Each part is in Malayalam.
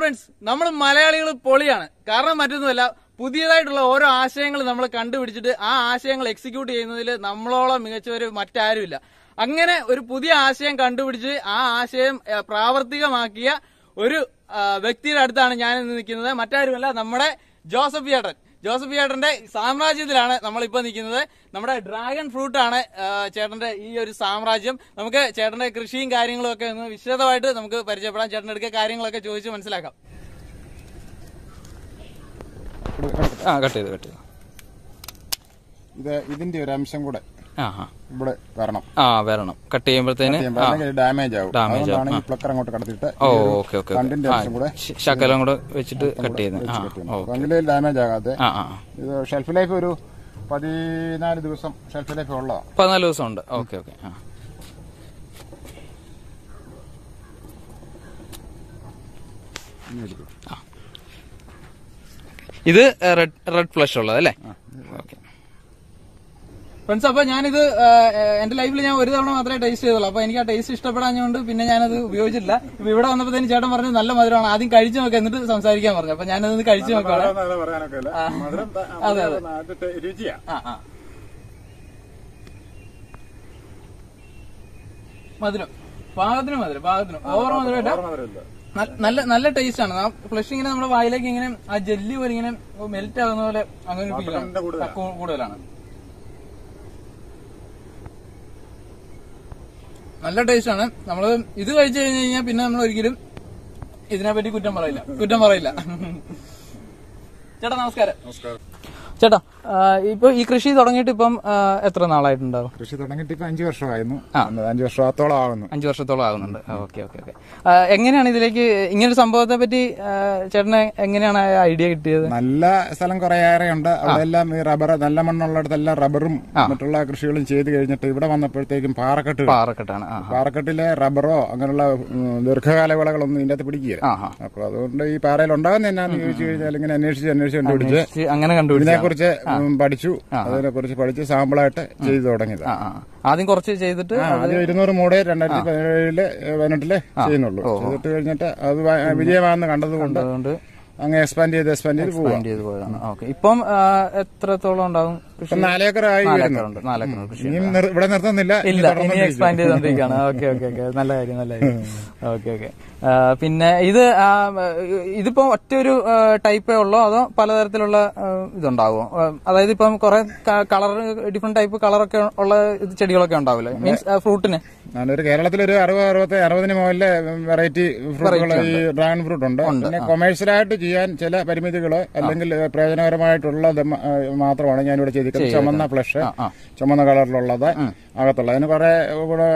ഫ്രണ്ട്സ് നമ്മൾ മലയാളികൾ പൊളിയാണ്. കാരണം മറ്റൊന്നുമല്ല പുതിയതായിട്ടുള്ള ഓരോ ആശയങ്ങൾ നമ്മൾ കണ്ടുപിടിച്ചിട്ട് ആ ആശയങ്ങൾ എക്സിക്യൂട്ട് ചെയ്യുന്നതിൽ നമ്മളോളം മികച്ചവർ മറ്റാരുമില്ല. അങ്ങനെ ഒരു പുതിയ ആശയം കണ്ടുപിടിച്ച് ആ ആശയം പ്രാവർത്തികമാക്കിയ ഒരു വ്യക്തിയുടെ അടുത്താണ് ഞാൻ ഇന്ന് നിൽക്കുന്നത്. മറ്റാരുമല്ല നമ്മുടെ ജോസഫ് ചേട്ടൻ ജോസഫ് ചേട്ടന്റെ സാമ്രാജ്യത്തിലാണ് നമ്മളിപ്പോ നിൽക്കുന്നത്. നമ്മുടെ ഡ്രാഗൺ ഫ്രൂട്ട് ആണ് ചേട്ടന്റെ ഈ ഒരു സാമ്രാജ്യം. നമുക്ക് ചേട്ടന്റെ കൃഷിയും കാര്യങ്ങളും ഒക്കെ ഒന്ന് വിശദമായിട്ട് നമുക്ക് പരിചയപ്പെടാം. ചേട്ടന്റെ അടുക്ക കാര്യങ്ങളൊക്കെ ചോദിച്ച് മനസ്സിലാക്കാം. ആ കട്ട് ചെയ്ത് കട്ട് ചെയ്ത്. ഇത് ഇതിന്റെ ഒരു അംശം കൂടെ. ഇവിടെ വരണം. ആ വരണം. കട്ട് ചെയ്യുമ്പോഴത്തേന് ഡാമേജ് ആവും. ഡാമേജ് ആവും. പ്ലക്കർ അങ്ങോട്ട് കടത്തിയിട്ട് ഓക്കെ ഓക്കെ കൂടെ ശ- ശകലം കൂടെ വെച്ചിട്ട് കട്ട് ചെയ്യുന്നത്. ഡാമേജ് ആകാതെ ഇത് ഷെൽഫ് ലൈഫ് ഒരു പതിനാല് ദിവസം ഷെൽഫ് ലൈഫ് ഉള്ളതാണ്. പതിനാല് ദിവസം ഉണ്ട്. Okay okay. ആ. ഇത് റെഡ് റെഡ് ഫ്ലഷ് ഉള്ളത് അല്ലേ? ഓക്കെ. ഫ്രണ്ട്സ് അപ്പൊ ഞാനിത് എന്റെ ലൈഫിൽ ഞാൻ ഒരു തവണ മാത്രമേ ടേസ്റ്റ് ചെയ്തുള്ളൂ. അപ്പൊ എനിക്ക് ആ ടേസ്റ്റ് ഇഷ്ടപ്പെടാഞ്ഞുകൊണ്ട് പിന്നെ ഞാനത് ഉപയോഗിച്ചില്ല. ഇപ്പൊ ഇവിടെ വന്നപ്പോഴത്തേന് ചേട്ടൻ പറഞ്ഞു നല്ല മധുരമാണ്. ആദ്യം കഴിച്ചു നോക്കാം എന്നിട്ട് സംസാരിക്കാൻ പറഞ്ഞു. അപ്പൊ ഞാനത് കഴിച്ചു നോക്കാം അതെ, അതെ. രുചിയാ. മധുരം. പാകത്തിന് മധുരം പാകത്തിന് ഓവർ മധുരം നല്ല നല്ല ടേസ്റ്റ് ആണ്. ആ ഫ്ലഷ് ഇങ്ങനെ നമ്മുടെ വായിലേക്ക് ഇങ്ങനെ ആ ജെല്ലി പോലെ ഇങ്ങനെ മെൽറ്റ് ആകുന്ന പോലെ അങ്ങനെ കൂടുതലാണ്. നല്ല ടേസ്റ്റ് ആണ്. നമ്മൾ ഇത് കഴിച്ചു കഴിഞ്ഞു കഴിഞ്ഞാൽ പിന്നെ നമ്മൾ ഒരിക്കലും ഇതിനെപ്പറ്റി കുറ്റം പറയില്ല. കുറ്റം പറയില്ല. ചേട്ടാ നമസ്കാരം. നമസ്കാരം. ചേട്ടാ ഇപ്പൊ ഈ കൃഷി തുടങ്ങിയിട്ട് ഇപ്പം എത്ര നാളായിട്ടുണ്ടാവും? കൃഷി തുടങ്ങിയിട്ട് ഇപ്പൊ അഞ്ചു വർഷമായിരുന്നു. അഞ്ചു വർഷത്തോളം ആകുന്നു അഞ്ചു വർഷത്തോളം ആകുന്നുണ്ട് ഓക്കെ ഓക്കെ ഓക്കെ. എങ്ങനെയാണ് ഇതിലേക്ക് ഇങ്ങനൊരു സംഭവത്തെ പറ്റി ചേട്ടന് എങ്ങനെയാണ് ഐഡിയ കിട്ടിയത്? നല്ല സ്ഥലം കുറെ ഉണ്ട് അവിടെ എല്ലാം ഈ റബ്ബർ നല്ല മണ്ണുള്ളിടത്തെല്ലാം റബ്ബറും മറ്റുള്ള കൃഷികളും ചെയ്ത് കഴിഞ്ഞിട്ട് ഇവിടെ വന്നപ്പോഴത്തേക്കും പാറക്കെട്ട്. പാറക്കെട്ടാണ്. പാറക്കെട്ടിലെ റബ്ബറോ അങ്ങനെയുള്ള ദീർഘകാല വിളകളൊന്നും ഇതിന്റെ അകത്ത് ആ അപ്പൊ അതുകൊണ്ട് ഈ പാറയിൽ ഉണ്ടാകുന്ന എന്നാന്ന് ചോദിച്ചു കഴിഞ്ഞാൽ ഇങ്ങനെ അന്വേഷിച്ച് അന്വേഷിച്ച് കണ്ടുപിടിച്ച് അങ്ങനെ കണ്ടുപിടിച്ചു ഇതിനെക്കുറിച്ച് ഉം, പഠിച്ചു. അതിനെ കുറിച്ച് പഠിച്ച് സാമ്പിളായിട്ട് ചെയ്തു തുടങ്ങിയത്. ആദ്യം കുറച്ച് ചെയ്തിട്ട് ആദ്യം ഇരുന്നൂറ് മൂടെ രണ്ടായിരത്തി പതിനേഴിൽ പതിനെട്ടിൽ ചെയ്യുന്നുള്ളൂ. ചെയ്തിട്ട് കഴിഞ്ഞിട്ട് അത് വിജയമാണെന്ന് കണ്ടത് കൊണ്ട് അങ്ങ് എക്സ്പാൻഡ് ചെയ്ത് എക്സ്പാൻഡ് ചെയ്ത് പോവാണ് ഇപ്പം എത്രത്തോളം ഇപ്പൊ നാലേക്കറായി നാലേക്കറുണ്ട് നാലേക്കറുണ്ട് കൃഷി ഇവിടെ നിർത്തുന്നില്ല ഇനി ഇല്ല ഇനി തുടർന്നുകൊണ്ടിരിക്കും. എക്സ്പാൻഡ് ചെയ്തോണ്ടിരിക്കുകയാണ് ഓക്കെ ഓക്കെ ഓക്കെ. നല്ല കാര്യം നല്ല കാര്യം. Okay okay. പിന്നെ ഇത് ഇതിപ്പോ ഒറ്റ ഒരു ടൈപ്പേ ഉള്ളോ? അതോ പലതരത്തിലുള്ള ആ, ഇതുണ്ടാവോ? അതായത് ഇപ്പം കുറെ കളർ ഡിഫറെന്റ് ടൈപ്പ് കളറൊക്കെ ഉള്ള ചെടികളൊക്കെ ഉണ്ടാവില്ലേ? മീൻസ് ഫ്രൂട്ടിന്? ഞാനൊരു കേരളത്തിലൊരു അറുപത് അറുപത്തി അറുപതിന് മുകളിലെ വെറൈറ്റി ഫ്രൂട്ടുകൾ ഈ ഡ്രാഗൺ ഫ്രൂട്ട് ഉണ്ട്. പിന്നെ കൊമേഴ്സ്യലായിട്ട് ചെയ്യാൻ ചില പരിമിതികൾ അല്ലെങ്കിൽ പ്രയോജനകരമായിട്ടുള്ളത് മാത്രമാണ് ഞാനിവിടെ ചെയ്തിരിക്കുന്നത്. ചുമന്ന ഫ്ലഷ്. ചുമന്ന കളറിലുള്ളത് അകത്തുള്ള. അതിന് കുറെ കൂടെ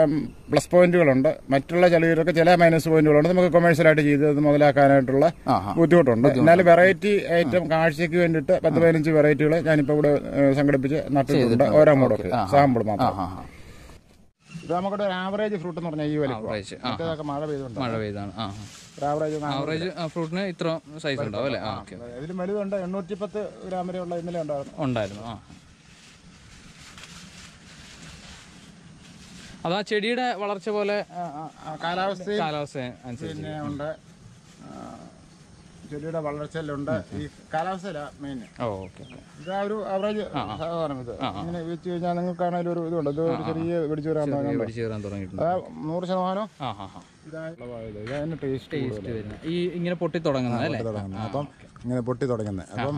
പ്ലസ് പോയിന്റുകളുണ്ട്. മറ്റുള്ള ചെളികൾക്ക് ചില മൈനസ് പോയിന്റുകളുണ്ട്. നമുക്ക് കൊമേഴ്സ്യലായിട്ട് ചെയ്ത് മുതലാക്കാനായിട്ടുള്ള. ബുദ്ധിമുട്ടുണ്ട്. എന്നാലും വെറൈറ്റി ഐറ്റം കാഴ്ചയ്ക്ക് വേണ്ടിട്ട് പത്ത് പതിനഞ്ച് വെറൈറ്റികൾ ഞാനിപ്പോ ഇവിടെ സംഘടിപ്പിച്ച് നട്ടിട്ടുണ്ട്. ഓരോ മൂടൊക്കെ സാമ്പിൾ മാത്രം. ഇത് നമുക്കൊരു ആവറേജ് ഫ്രൂട്ട് എന്ന് പറഞ്ഞാൽ ഈ വലിപ്പം. മഴ പെയ്തുണ്ട് മഴ പെയ്താണ്. ആവറേജ് ആവറേജ് ഫ്രൂട്ടിന് ഇത്ര സൈസ് ഉണ്ടാവും അല്ലേ? ഇതിലും വലുതുണ്ട്. എണ്ണൂറ്റി പത്ത് ഗ്രാം വരെയുള്ള ഇന്നലെ ഉണ്ടായിരുന്നു. ഉണ്ടായിരുന്നു. ആ. അതാ ചെടിയുടെ വളർച്ച പോലെ ആ, ആ, ആ, കാലാവസ്ഥ അനുസരിച്ച് ഉണ്ട്. ആ, ചെടിയുടെ വളർച്ചയിലുണ്ട് ഈ കാലാവസ്ഥയില മെയിൻ ഓക്കെ ഇത് ആ ഒരു ആവറേജ് ഇത്. ഇങ്ങനെ വെച്ച് കഴിഞ്ഞാൽ നിങ്ങൾക്കാണെങ്കിലും ഒരു ഇതുണ്ട്. ഇത് ഒരു ചെറിയ പിടിച്ചു വരാൻ തുടങ്ങിയിട്ടുണ്ട്. നൂറ് ശതമാനം. ആ ടേസ്റ്റ് ഈ ഇങ്ങനെ പൊട്ടി തുടങ്ങുന്നത് അപ്പം ഇങ്ങനെ പൊട്ടി തുടങ്ങുന്നത്. അപ്പം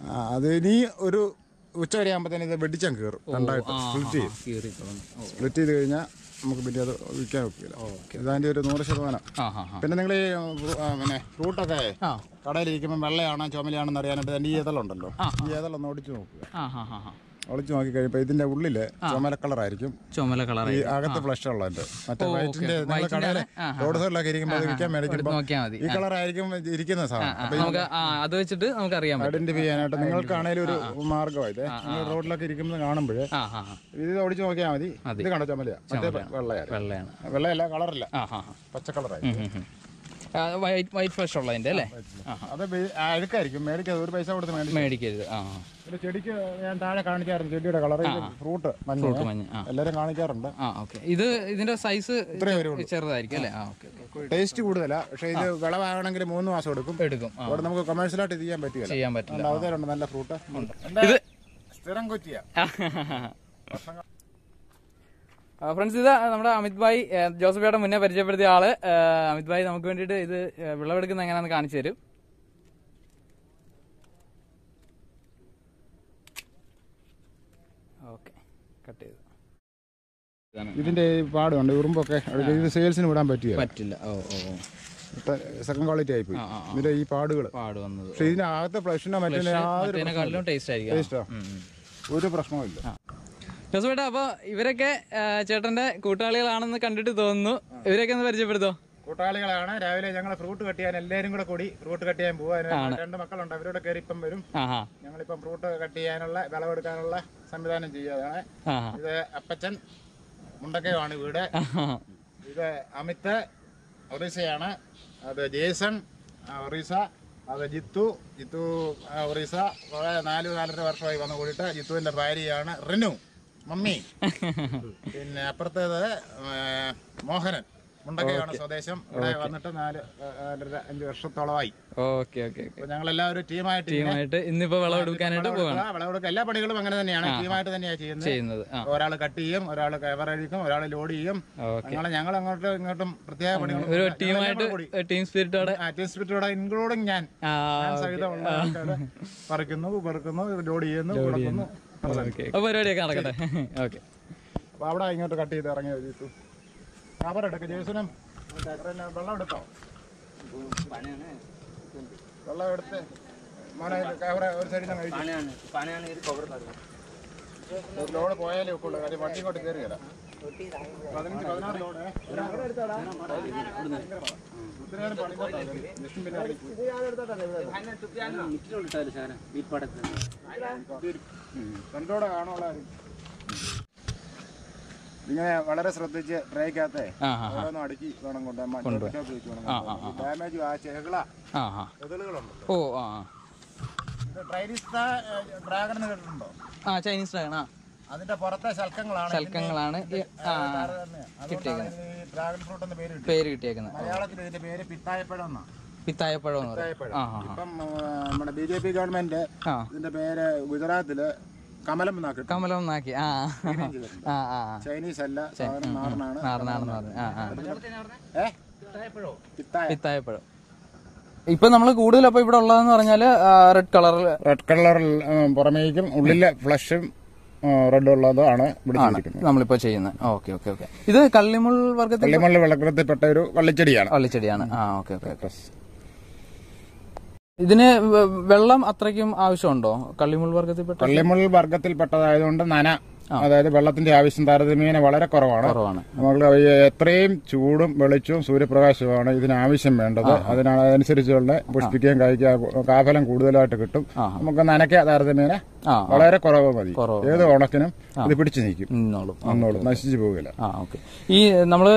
ആ, അത് ഇനി ഒരു ഉച്ച വരെ ആകുമ്പോഴത്തേന് ഇത് വെടിച്ചാൽ കയറും രണ്ടായിട്ട് സ്പ്ലിറ്റ് ചെയ്യും. സ്പ്ലിറ്റ് ചെയ്ത് കഴിഞ്ഞാൽ നമുക്ക് പിന്നെ അത് വിൽക്കാൻ ഒക്കില്ല. ഇതാന്റെ ഒരു നൂറ് ശതമാനം. പിന്നെ നിങ്ങൾ ഈ പിന്നെ ഫ്രൂട്ടൊക്കെ കടയിലിരിക്കുമ്പോൾ വെള്ളയാണോ ചുമലയാണെന്ന് അറിയാനായിട്ട് അതിന്റെ ഈ ഉണ്ടല്ലോ. ഈ ഏതലൊന്ന് ഓടിച്ചു നോക്കുക. ഒളിച്ച് നോക്കി കഴിയുമ്പോൾ ഇതിന്റെ ഉള്ളിൽ ചുമല കളറായിരിക്കും. ചുമല കളർ ഈ അകത്ത് ഫ്ലഷ് ഉള്ളത് മറ്റേ വൈറ്റിന്റെ നിങ്ങൾ കടയിൽ റോഡ് സൈഡിലൊക്കെ ഇരിക്കുമ്പോൾ വിൽക്കാൻ മേടിക്കുമ്പോൾ മതി. ഈ കളറായിരിക്കും ഇരിക്കുന്ന സാധനം. അത് വെച്ചിട്ട് നമുക്ക് അറിയാം ഐഡന്റിഫൈ ചെയ്യാനായിട്ട് നിങ്ങൾക്കാണേലും ഒരു മാർഗമാണ് നിങ്ങൾ റോഡിലൊക്കെ ഇരിക്കുന്നത് കാണുമ്പോൾ ഇത് ഓടിച്ച് നോക്കിയാൽ മതി. ഇത് കണ്ടോ ചുമലയാ. മറ്റേ വെള്ളയാണ്. വെള്ളയല്ല കളറില്ല. പച്ച കളറായി വൈറ്റ് വൈറ്റ് ഫ്ലഷ്. ഉള്ളതിന്റെ അല്ലേ അത് അഴുക്കായിരിക്കും. മേടിക്കാതെ ഒരു പൈസ കൊടുത്ത് മേടിക്കും മേടിക്കരുത്. ആ. ഒരു ചെടിക്ക് ഞാൻ താഴെ കാണിക്കാറുണ്ട് ചെടിയുടെ കളർ. ഫ്രൂട്ട് മഞ്ഞ. ഫ്രൂട്ട് മഞ്ഞ. ആ. എല്ലാരും കാണിക്കാറുണ്ട്. ആ ഓക്കെ. ഇത് ഇതിന്റെ സൈസ് ചെറുതായിരിക്കും അല്ലേ? ആ ഓക്കെ ഓക്കെ. ടേസ്റ്റ് കൂടുതലാ. പക്ഷേ ഇത് വിളവാകണമെങ്കിൽ മൂന്ന് മാസം എടുക്കും. എടുക്കും. അവിടെ നമുക്ക് കൊമേഴ്സ്യലായിട്ട് ഇത് ചെയ്യാൻ പറ്റില്ല. ചെയ്യാൻ പറ്റില്ല. അവതരുണ്ട് നല്ല ഫ്രൂട്ട്. ഇത് സ്ഥിരം കൊച്ചിയാ? ഫ്രണ്ട്സ് ഇത് നമ്മുടെ അമിത് ഭായ് ജോസഫ് ചേട്ടൻ മുന്നേ പരിചയപ്പെടുത്തിയ ആൾ. അമിത് ഭായ് നമുക്ക് വേണ്ടിയിട്ട് ഇത് വിളവെടുക്കുന്ന എങ്ങനെയാണെന്ന് കാണിച്ചു തരും. ഓക്കെ കട്ട് ചെയ്തു. ഇതിന്റെ പാടുണ്ട് ഉറുമ്പൊക്കെ ഇത് സെയിൽസിന് വിടാൻ പറ്റിയ? പറ്റില്ല. ഓ ഓ. സെക്കൻഡ് ക്വാളിറ്റി ആയി ആ. ഇതിന്റെ ഈ പാടുകൾ പാട് വന്നത്. പക്ഷെ ഇതിനകത്തെ ഫ്ലഷിനോ മറ്റേ യാതൊരു ടേസ്റ്റ് ഒരു പ്രശ്നവുമില്ല. ജോസഫ് ചേട്ടാ അപ്പൊ ഇവരൊക്കെ ചേട്ടന്റെ കൂട്ടാളികളാണെന്ന് കണ്ടിട്ട് തോന്നുന്നു. ഇവരൊക്കെ ഒന്ന് പരിചയപ്പെടുത്തോ? കൂട്ടാളികളാണ്. രാവിലെ ഞങ്ങൾ ഫ്രൂട്ട് കട്ട് ചെയ്യാൻ എല്ലാവരും കൂടെ കൂടി ഫ്രൂട്ട് കട്ട് ചെയ്യാൻ പോവാൻ രണ്ട് മക്കളുണ്ട്. അവരോട് കയറി ഇപ്പം വരും. ഞങ്ങളിപ്പം ഫ്രൂട്ട് കട്ട് ചെയ്യാനുള്ള വിളവെടുക്കാനുള്ള സംവിധാനം ചെയ്യാതാണ് ഇത് അപ്പച്ചൻ മുണ്ടക്കയാണ് വീട്. ഇത് അമിത് ഒറീസയാണ്. അത് ജേസൺ ഒറീസ അത് ജിത്തു. ജിത്തു ഒറീസ നാല് നാലര വർഷമായി വന്നു കൂടിയിട്ട് ജിത്തുവിന്റെ ഭാര്യയാണ് റിനു. മമ്മി. പിന്നെ അപ്പുറത്തേത് മോഹനൻ. മുണ്ടക്കയാണ് സ്വദേശം. ഇവിടെ വന്നിട്ട് നാല് അഞ്ചു നാലര അഞ്ച് വർഷത്തോളമായി. ഓക്കെ ഓക്കെ ഞങ്ങൾ എല്ലാവരും ടീമായിട്ട് ടീമായിട്ട് ഇന്നിപ്പോ വിളവെടുക്കാനായിട്ട് പോകണം വിളവെടുക്കുക. എല്ലാ പണികളും അങ്ങനെ തന്നെയാണ്. ടീമായിട്ട് തന്നെയാണ് ചെയ്യുന്നത്. ഒരാൾ കട്ട് ചെയ്യും ഒരാൾ കവർ അഴിക്കും ഒരാൾ ലോഡ് ചെയ്യും. അങ്ങനെ ഞങ്ങൾ അങ്ങോട്ടും ഇങ്ങോട്ടും പ്രത്യേക പണികൾ ഒരു ടീമായിട്ട് ടീം സ്പിരിറ്റോടെ സ്പിരിറ്റോടെ ഇൻക്ലൂഡിങ് ഞാൻ. സഹിതം പറിക്കുന്നു പെറുക്കുന്നു ലോഡ് ചെയ്യുന്നു. കൊടുക്കുന്നു. ഓക്കെ അപ്പൊ പരിപാടിയൊക്കെ നടക്കട്ടെ. ഓക്കെ. അപ്പൊ അവിടെ ഇങ്ങോട്ട് കട്ട് ചെയ്ത് ഇറങ്ങിയ വെച്ചു കവർ എടുക്ക ജേസനും വെള്ളം എടുത്തോ? വെള്ളം എടുത്ത് മോനെ കവർ ഒരു സൈഡിൽ നിന്ന് കഴിച്ചു ഒരു ലോഡ് പോയാലേ ഒക്കുള്ളൂ. കാര്യം വണ്ടി ഇങ്ങോട്ട് കയറി തരാം ഇങ്ങനെ വളരെ ശ്രദ്ധിച്ച് ട്രേക്കകത്തെ ഓരോന്നും അടുക്കി വേണം കൊണ്ടുപോകാൻ ഡാമേജ് ആ ചെകള ഓ ആ ഡ്രാഗൺ കേട്ടിട്ടുണ്ടോ? ആ ചൈനീസ് ഡ്രാഗൺ ആ. അതിന്റെ പുറത്തെ ശൽക്കങ്ങളാണ് ശൽക്കങ്ങളാണ് അതുകൊണ്ടാണ് ഡ്രാഗൺ ഫ്രൂട്ട് എന്ന പേര് കിട്ടിയേക്കുന്നത്. മലയാളത്തിൽ ഇതിന്റെ പേര് പിത്തായപ്പഴം എന്നാണ് പിത്തായപ്പഴം ഇപ്പം നമ്മുടെ ബി ജെ പി ഗവൺമെന്റ് ഇതിന്റെ പേര് ഗുജറാത്തിൽ കമലം നാക്കി കമലം നാക്കി ആ ചൈനീസ് അല്ല നാടനാണെന്ന് പറഞ്ഞു പിത്തായപ്പഴം? ഇപ്പൊ നമ്മൾ കൂടുതൽ അപ്പൊ ഇവിടെ ഉള്ളതെന്ന് പറഞ്ഞാൽ റെഡ് കളറിൽ റെഡ് കളറിൽ പുറമേക്കും ഉള്ളിലെ ഫ്ലഷും റെഡ് ഉള്ളതാണ് നമ്മളിപ്പോ ചെയ്യുന്നത്. Okay okay okay. ഇത് കള്ളിമുൾ വർഗത്തിൽ കള്ളിമുള്ള വെള്ളക്കുളത്തിൽപ്പെട്ട ഒരു വള്ളിച്ചെടിയാണ്. വള്ളിച്ചെടിയാണ്. ആ ഓക്കെ ഓക്കെ ഇതിന് വെള്ളം അത്രയ്ക്കും ആവശ്യമുണ്ടോ? കള്ളിമുൾ വർഗത്തിൽപ്പെട്ട കള്ളിമുൾ വർഗത്തിൽപ്പെട്ടതായതുകൊണ്ട് നന അതായത് വെള്ളത്തിന്റെ ആവശ്യം താരതമ്യേന വളരെ കുറവാണ്. നമ്മൾ എത്രയും ചൂടും വെളിച്ചവും സൂര്യപ്രകാശവുമാണ് ഇതിന് ആവശ്യം വേണ്ടത് അതിനാണ് അതനുസരിച്ചുള്ള പുഷ്പിക്കുകയും കഴിക്കുക കാഫലം കൂടുതലായിട്ട് കിട്ടും. നമുക്ക് നനയ്ക്ക താരതമ്യേന വളരെ കുറവ് മതി. ഏത് ഉണക്കിനും ഇത് പിടിച്ചു നിൽക്കും. ഒന്നോളും നശിച്ചു പോകില്ല. ഈ നമ്മൾ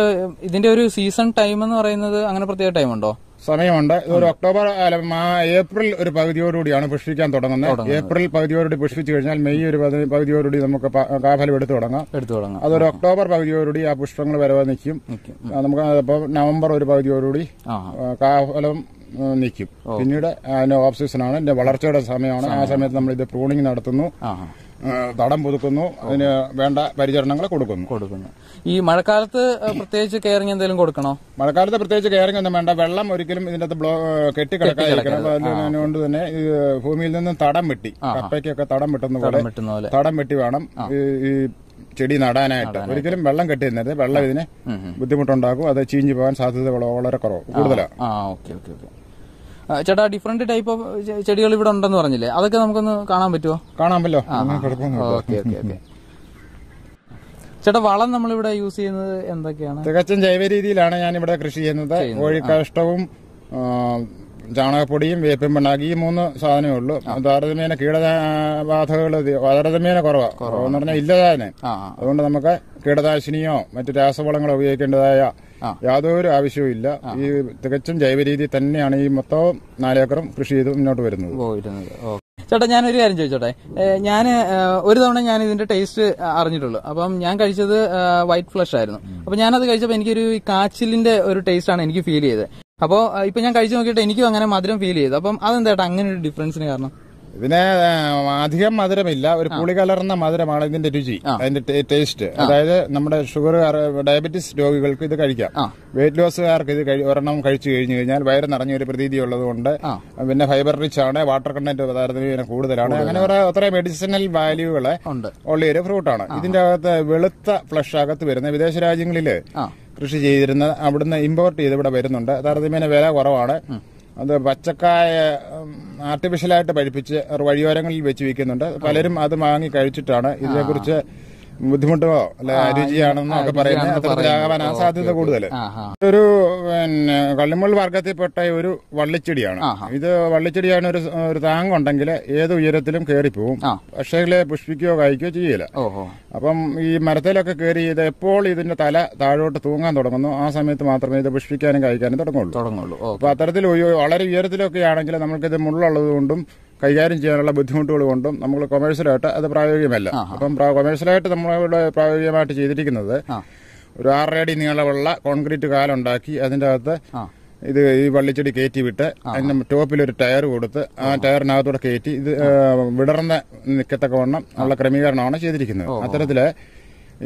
ഇതിന്റെ ഒരു സീസൺ ടൈം എന്ന് പറയുന്നത് അങ്ങനെ പ്രത്യേക ടൈം ഉണ്ടോ? സമയമുണ്ട്. ഒരു ഒക്ടോബർ ഏപ്രിൽ ഒരു പകുതിയോടുകൂടിയാണ് പുഷ്പിക്കാൻ തുടങ്ങുന്നത്. ഏപ്രിൽ പകുതിയോടുകൂടി പുഷ്പിച്ചു കഴിഞ്ഞാൽ മെയ് ഒരു പകുതിയോടുകൂടി നമുക്ക് കാഫലം എടുത്തു തുടങ്ങാം. എടുത്തു തുടങ്ങാം. അതൊരു ഒക്ടോബർ പകുതിയോടുകൂടി ആ പുഷ്പങ്ങൾ വരവ് നിൽക്കും. നമുക്ക് അപ്പോൾ നവംബർ ഒരു പകുതിയോടുകൂടി കാഫലം നിൽക്കും. പിന്നീട് അതിന്റെ ഓഫ് സീസൺ ആണ് വളർച്ചയുടെ സമയമാണ്. ആ സമയത്ത് നമ്മൾ ഇത് പ്രൂണിങ് നടത്തുന്നു തടം പുതുക്കുന്നു. അതിന് വേണ്ട പരിചരണങ്ങൾ കൊടുക്കുന്നു. കൊടുക്കുന്നു. ഈ മഴക്കാലത്ത് പ്രത്യേകിച്ച് കെയറിങ് എന്തെങ്കിലും കൊടുക്കണോ? മഴക്കാലത്ത് പ്രത്യേകിച്ച് കെയറിംഗ് ഒന്നും വേണ്ട. വെള്ളം ഒരിക്കലും ഇതിന്റെ അകത്ത് ബ്ലോ കെട്ടിക്കിടക്കാതിരിക്കണം. കിടക്കാതിരിക്കണം അതുകൊണ്ട് തന്നെ ഈ ഭൂമിയിൽ നിന്നും തടം വെട്ടി. കപ്പയ്ക്കൊക്കെ തടം വെട്ടുന്ന പോലെ തടം വെട്ടി വേണം ഈ ചെടി നടാനായിട്ട്. ഒരിക്കലും വെള്ളം കെട്ടി നിന്നരുത് വെള്ളം ഇതിന്. ബുദ്ധിമുട്ടുണ്ടാക്കും. അത് ചീഞ്ഞു പോകാൻ സാധ്യത വള- വളരെ കുറവ് കൂടുതലാണ് ആ ഓക്കെ ഓക്കെ ഓക്കെ ചേട്ടാ ഡിഫറെന്റ് ടൈപ്പ് ഓഫ് ചെടികൾ ഇവിടെ ഉണ്ടെന്ന് പറഞ്ഞില്ലേ? അതൊക്കെ നമുക്കൊന്ന് കാണാൻ പറ്റുമോ കാണാൻ പറ്റോ കുഴപ്പമൊന്നുമില്ല ഓക്കെ ഓക്കെ ഓക്കെ. ചേട്ടാ വളം നമ്മളിവിടെ യൂസ് ചെയ്യുന്നത് എന്തൊക്കെയാണ്? തികച്ചും ജൈവ രീതിയിലാണ് ഞാൻ ഇവിടെ കൃഷി ചെയ്യുന്നത്. കോഴിക്കാഷ്ടവും ചാണകപ്പൊടിയും വേപ്പും പിണ്ണാക്കി ഈ മൂന്ന് സാധനമേ ഉള്ളൂ. താരതമ്യേന കീടബാധകൾ താരതമ്യേന കുറവാണ് കുറവെന്ന് പറഞ്ഞാൽ ആ. അതുകൊണ്ട് നമുക്ക് കീടനാശിനിയോ മറ്റു രാസവളങ്ങളോ ഉപയോഗിക്കേണ്ടതായ. യാതൊരു ആവശ്യവും ഇല്ല ഈ തികച്ചും ജൈവ രീതി തന്നെയാണ് ഈ മൊത്തം നാലേക്കറും കൃഷി ചെയ്ത് മുന്നോട്ട് വരുന്നത്. ചേട്ടാ ഞാനൊരു കാര്യം ചോദിച്ചോട്ടെ? ഞാൻ ഒരു തവണ ഞാൻ ഇതിന്റെ ടേസ്റ്റ് അറിഞ്ഞിട്ടുള്ളൂ. അപ്പം ഞാൻ കഴിച്ചത് വൈറ്റ് ഫ്ലഷ് ആയിരുന്നു. അപ്പൊ ഞാനത് കഴിച്ചപ്പോൾ എനിക്കൊരു കാച്ചിലിന്റെ ഒരു ടേസ്റ്റ് ആണ് എനിക്ക് ഫീൽ ചെയ്തത്. അപ്പോൾ ഇപ്പൊ ഞാൻ കഴിച്ചു നോക്കിയിട്ട് എനിക്കും അങ്ങനെ മധുരം ഫീൽ ചെയ്തു. അപ്പം അതെന്താ അങ്ങനെ ഒരു ഡിഫറൻസിന് കാരണം? ഇതിന് അധികം മധുരമില്ല. ഒരു പുളി കലർന്ന മധുരമാണ് ഇതിന്റെ രുചി അതിന്റെ ടേസ്റ്റ്. അതായത് നമ്മുടെ ഷുഗർ ഡയബറ്റീസ് രോഗികൾക്ക് ഇത് കഴിക്കാം. വെയിറ്റ് ലോസുകാർക്ക് ഇത് ഒരെണ്ണം കഴിച്ചു കഴിഞ്ഞു കഴിഞ്ഞാൽ വയറ് നിറഞ്ഞ ഒരു പ്രതീതി ഉള്ളതുകൊണ്ട്. പിന്നെ ഫൈബർ റിച്ച് ആണ് വാട്ടർ കണ്ടന്റ് പദാർത്ഥത്തിന് കൂടുതലാണ്. അങ്ങനെ കുറെ അത്ര മെഡിസിനൽ വാല്യൂകളെ ഉണ്ട്. ഉള്ള ഒരു ഫ്രൂട്ടാണ്. ഇതിന്റെ അകത്ത് വെളുത്ത ഫ്ലഷ് അകത്ത് വരുന്ന വിദേശ രാജ്യങ്ങളിൽ കൃഷി ചെയ്തിരുന്ന അവിടുന്ന് ഇമ്പോർട്ട് ചെയ്ത് ഇവിടെ വരുന്നുണ്ട്. താരതമ്യേന വില കുറവാണ്. അത് പച്ചക്കായ ആർട്ടിഫിഷ്യലായിട്ട് പഴിപ്പിച്ച് വഴിയോരങ്ങളിൽ വെച്ച് വിൽക്കുന്നുണ്ട്. പലരും അത് വാങ്ങി കഴിച്ചിട്ടാണ്. ഇതിനെക്കുറിച്ച് ബുദ്ധിമുട്ടോ അല്ലെ രുചിയാണെന്നോ ഒക്കെ പറയുന്നത് അത്തരത്തിലാകാൻ സാധ്യത കൂടുതൽ ആ ആ. ഒരു പിന്നെ കള്ളിമുൾ വർഗത്തിൽപ്പെട്ട ഒരു വള്ളിച്ചെടിയാണ്. ഇത് വള്ളിച്ചെടിയാണ് ഒരു ഒരു താങ്ങുണ്ടെങ്കിൽ ഏത് ഉയരത്തിലും കയറിപ്പോവും ആ. പക്ഷേ പുഷ്പിക്കുകയോ കായ്ക്കുകയോ ചെയ്യില്ല. അപ്പം ഈ മരത്തിലൊക്കെ കയറി ഇത് എപ്പോൾ ഇതിന്റെ തല താഴോട്ട് തൂങ്ങാൻ തുടങ്ങുന്നു ആ സമയത്ത് മാത്രമേ ഇത് പുഷ്പിക്കാനും കായ്ക്കാനും തുടങ്ങുള്ളൂ. തുടങ്ങുള്ളൂ. അപ്പൊ അത്തരത്തിൽ വളരെ ഉയരത്തിലൊക്കെ ആണെങ്കിൽ നമുക്കിത് മുള്ളുള്ളത് കൊണ്ടും കൈകാര്യം ചെയ്യാനുള്ള ബുദ്ധിമുട്ടുകൾ കൊണ്ടും നമ്മൾ കൊമേഴ്സ്യലായിട്ട് അത് പ്രായോഗികമല്ല. അപ്പം കൊമേഴ്സ്യലായിട്ട് നമ്മളിവിടെ പ്രായോഗികമായിട്ട് ചെയ്തിരിക്കുന്നത്. ഒരു ആറരയടി നീളമുള്ള കോൺക്രീറ്റ് കാലുണ്ടാക്കി അതിന്റെ അകത്ത് ഇത് ഈ വള്ളിച്ചെടി കയറ്റി വിട്ട് അതിന്റെ ടോപ്പിൽ ഒരു ടയർ കൊടുത്ത് ആ ടയറിനകത്തൂടെ കയറ്റി ഇത് വിടർന്ന് നിൽക്കത്തക്കവണ്ണം ഉള്ള ക്രമീകരണമാണ് ചെയ്തിരിക്കുന്നത്. അത്തരത്തിൽ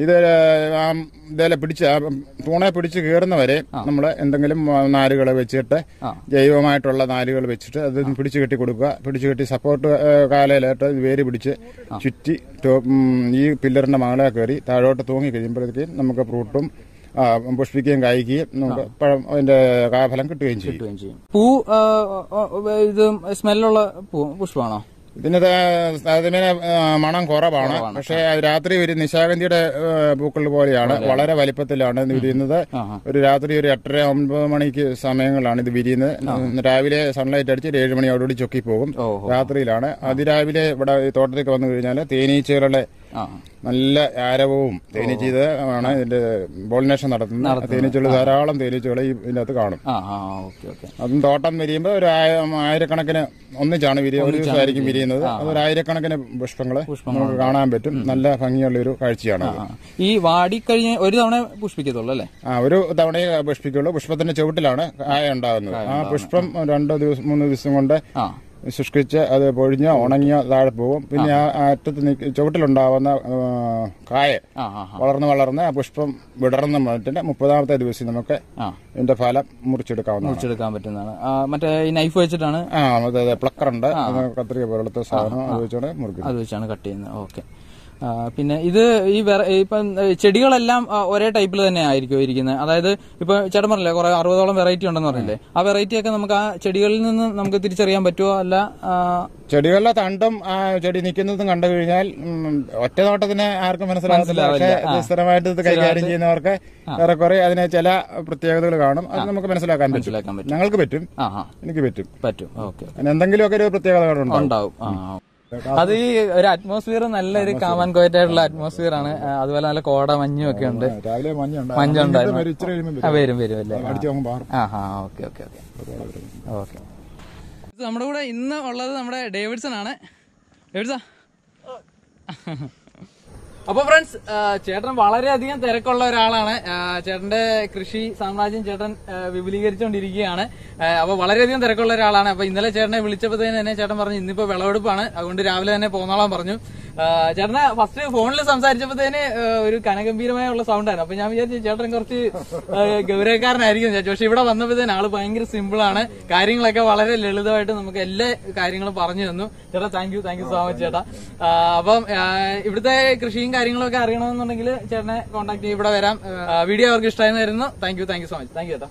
ഇത് ഇതേലെ പിടിച്ച് തൂണെ പിടിച്ച് കയറുന്നവരെ നമ്മൾ എന്തെങ്കിലും നാരുകൾ വെച്ചിട്ട് ജൈവമായിട്ടുള്ള നാരുകൾ വെച്ചിട്ട് അത് പിടിച്ചു കെട്ടി കൊടുക്കുക. പിടിച്ചു കെട്ടി സപ്പോർട്ട് കാലയിലായിട്ട് വേര് പിടിച്ച് ചുറ്റി ഈ പില്ലറിന്റെ മകളെ കയറി താഴോട്ട് തൂങ്ങി കഴിയുമ്പോഴത്തേക്കും നമുക്ക് ഫ്രൂട്ടും പുഷ്പിക്കുകയും കായ്ക്കുകയും നമുക്ക് പഴം അതിന്റെ കാഫലം കിട്ടുകയും ചെയ്യും. പൂ ഇത് സ്മെല്ലുള്ള പൂ പുഷ്പമാണോ ഇതിന് താരതമ്യേന മണം കുറവാണ്. പക്ഷേ രാത്രി ഒരു നിശാഗന്ധിയുടെ പൂക്കൾ പോലെയാണ്. വളരെ വലിപ്പത്തിലാണ് ഇത് വിരിയുന്നത്. ഒരു രാത്രി ഒരു എട്ടര ഒൻപത് മണിക്ക് സമയങ്ങളാണ് ഇത് വിരിയുന്നത്. രാവിലെ സൺലൈറ്റ് അടിച്ച് ഒരു ഏഴ് മണിയോടുകൂടി ചൊക്കി പോകും ഓഹോ. രാത്രിയിലാണ്. അതിരാവിലെ ഇവിടെ ഈ തോട്ടത്തേക്ക് വന്നു കഴിഞ്ഞാൽ തേനീച്ചകളുടെ നല്ല ആരവവും തേനീച്ചത് ആണ് ഇതിന്റെ പോളിനേഷൻ നടത്തുന്നത്. തേനീച്ചകൾ ധാരാളം തേനീച്ചകൾ ഈ ഇതിനകത്ത് കാണും. അതും തോട്ടം വിരിയുമ്പോൾ ഒരു ആയ- ആയിരക്കണക്കിന് ഒന്നിച്ചാണ് വിരിയ ഒരു ദിവസമായിരിക്കും വിരിയുന്നത്. അതൊരു ആയിരക്കണക്കിന് പുഷ്പങ്ങൾ നമുക്ക് കാണാൻ പറ്റും. നല്ല ഭംഗിയുള്ള ഒരു കാഴ്ചയാണ് ഈ വാടി കഴിഞ്ഞ ഒരു തവണ പുഷ്പിക്കത്തുള്ളൂ അല്ലേ? ആ ഒരു തവണയെ പുഷ്പിക്കുള്ളൂ. പുഷ്പത്തിന്റെ ചുവട്ടിലാണ് കായ ഉണ്ടാകുന്നത്. ആ പുഷ്പം രണ്ടോ ദിവസം മൂന്ന് ദിവസം കൊണ്ട് ശുഷ്കിച്ച് അത് പൊഴിഞ്ഞോ ഉണങ്ങിയോ താഴെ പോകും. പിന്നെ ആ. അറ്റത്ത് ചുവട്ടിലുണ്ടാവുന്ന കായ. വളർന്ന് വളർന്ന് ആ പുഷ്പം വിടർന്ന് പറഞ്ഞിട്ട് മുപ്പതാമത്തെ ദിവസം നമുക്ക് ഇതിന്റെ ഫലം മുറിച്ചെടുക്കാവുന്ന മുറിച്ചെടുക്കാൻ പറ്റുന്നതാണ്. മറ്റേ ഈ നൈഫ് വെച്ചിട്ടാണ്? ആ അതെ പ്ലക്കറുണ്ട് കത്രിക പോലത്തെ സാധനം അത് വെച്ചാണ് മുറിക്കുന്നത്. അത് വെച്ചാണ് കട്ട് ചെയ്യുന്നത്. ഓക്കെ പിന്നെ ഇത് ഈ ഇപ്പം ചെടികളെല്ലാം ഒരേ ടൈപ്പിൽ തന്നെ ആയിരിക്കും ഇരിക്കുന്നത്. അതായത് ഇപ്പൊ ചേട്ടൻ പറഞ്ഞില്ലേ കുറെ അറുപതോളം വെറൈറ്റി ഉണ്ടെന്ന് പറഞ്ഞില്ലേ. ആ വെറൈറ്റി ഒക്കെ നമുക്ക് ആ ചെടികളിൽ നിന്ന് നമുക്ക് തിരിച്ചറിയാൻ പറ്റുമോ അല്ല ചെടികളിലെ ചെടികളുടെ തണ്ടും ആ ചെടി നിൽക്കുന്നതും കണ്ടു കഴിഞ്ഞാൽ ഒറ്റ നോട്ടത്തിന് ആർക്കും മനസ്സിലാകത്തില്ല. പക്ഷേ സ്ഥിരമായിട്ട് ഇത് കൈകാര്യം ചെയ്യുന്നവർക്ക് ഏറെക്കുറെ അതിന് ചില പ്രത്യേകതകൾ കാണും. അത് നമുക്ക് മനസ്സിലാക്കാൻ പറ്റും. മനസ്സിലാക്കാൻ പറ്റും. ഞങ്ങൾക്ക് പറ്റും. എനിക്ക് പറ്റും. പറ്റും. ഓക്കെ ഒക്കെ എന്തെങ്കിലുമൊക്കെ ഒരു പ്രത്യേകതകളുണ്ടാവും. അത് ഈ ഒരു അറ്റ്മോസ്ഫിയർ നല്ലൊരു കാമൻ കോയറ്റ് ആയിട്ടുള്ള അറ്റ്മോസ്ഫിയർ ആണ്. അതുപോലെ നല്ല കോട മഞ്ഞും ഒക്കെ ഉണ്ട്. രാവിലെ മഞ്ഞുണ്ട്. മഞ്ഞുണ്ടായിരുന്നു. ഒരു വരും. വരും അല്ലേ? ആ. ഹാ ഓക്കെ ഓക്കെ ഓക്കെ. ഓക്കെ. നമ്മുടെ കൂടെ ഇന്ന് ഉള്ളത് നമ്മുടെ ഡേവിഡ്സൺ ആണ്. ഡേവിഡ്സാ? അപ്പൊ ഫ്രണ്ട്സ് ചേട്ടൻ വളരെയധികം തിരക്കുള്ള ഒരാളാണ്. ചേട്ടന്റെ കൃഷി സാമ്രാജ്യം ചേട്ടൻ വിപുലീകരിച്ചുകൊണ്ടിരിക്കുകയാണ്. അപ്പൊ വളരെയധികം തിരക്കുള്ള ഒരാളാണ്. അപ്പൊ ഇന്നലെ ചേട്ടനെ വിളിച്ചപ്പോഴത്തേന് തന്നെ ചേട്ടൻ പറഞ്ഞു ഇന്നിപ്പോ വിളവെടുപ്പാണ്. അതുകൊണ്ട് രാവിലെ തന്നെ പോന്നോളാൻ പറഞ്ഞു. ചേട്ടനെ ഫസ്റ്റ് ഫോണിൽ സംസാരിച്ചപ്പോഴത്തേന് ഒരു സൗണ്ട് സൗണ്ടായിരുന്നു അപ്പൊ ഞാൻ വിചാരിച്ചു ചേട്ടൻ കുറച്ച് ഗൗരവക്കാരനായിരിക്കും ചേച്ചി പക്ഷെ ഇവിടെ വന്നപ്പോഴത്തേന് ആൾ ഭയങ്കര സിമ്പിൾ ആണ്. കാര്യങ്ങളൊക്കെ വളരെ ലളിതമായിട്ട് നമുക്ക് എല്ലാ കാര്യങ്ങളും പറഞ്ഞു തന്നു. ചേട്ടാ thank you thank you so much ചേട്ടാ. അപ്പം ഇവിടുത്തെ കൃഷിയും കാര്യങ്ങളൊക്കെ അറിയണമെന്നുണ്ടെങ്കിൽ ചേട്ടനെ കോൺടാക്ട് ചെയ്യും. ഇവിടെ വരാം. വീഡിയോ അവർക്ക് ഇഷ്ടമായി വരുന്നു thank you thank you so much thank you ചേട്ടാ.